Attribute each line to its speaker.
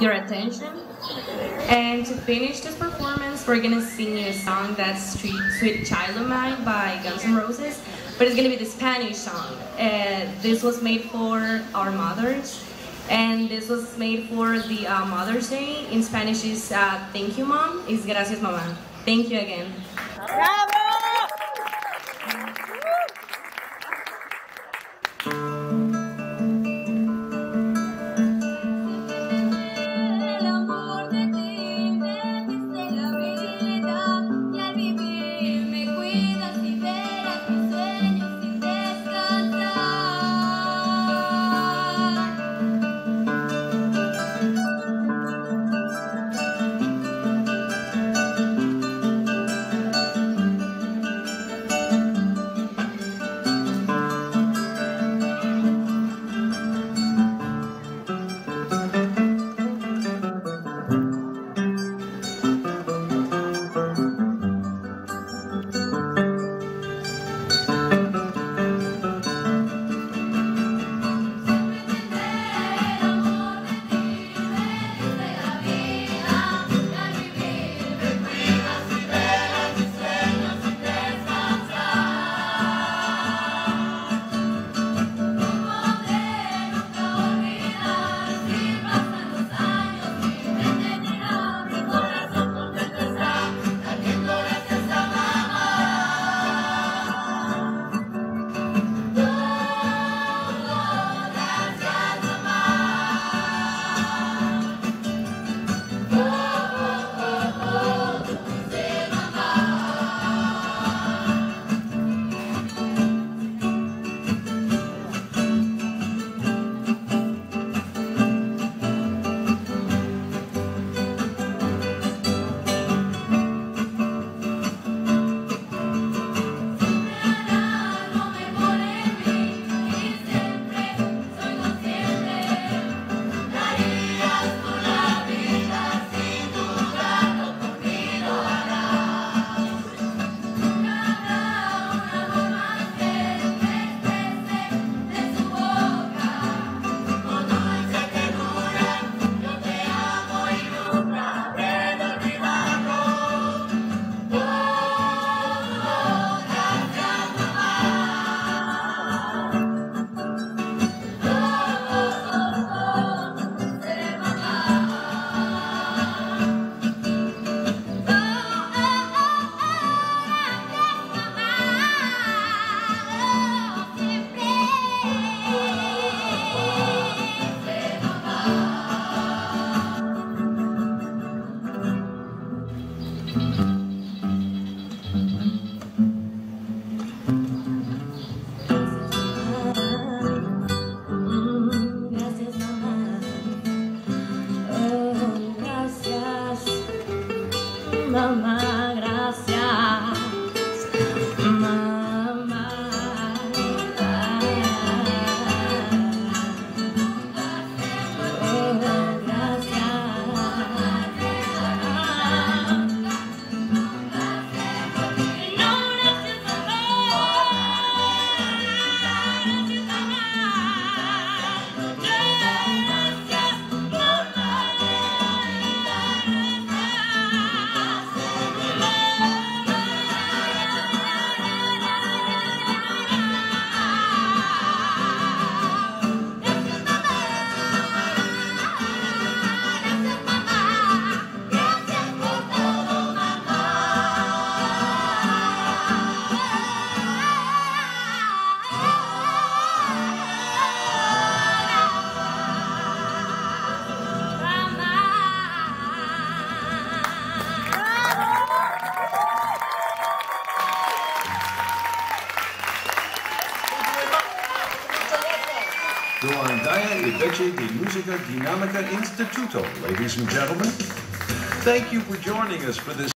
Speaker 1: your attention. And to finish this performance, we're gonna sing you a song that's Sweet, Sweet Child of Mine by Guns N' Roses, but it's gonna be the Spanish song. Uh, this was made for our mothers, and this was made for the uh, Mother's Day. In Spanish is uh, thank you mom, is gracias mamá. Thank you again.
Speaker 2: ¡Bravo!
Speaker 3: Mamá, gracias
Speaker 4: Joan Daya Ibeche de Musica Dinamica Instituto. Ladies and gentlemen, thank you for joining us for this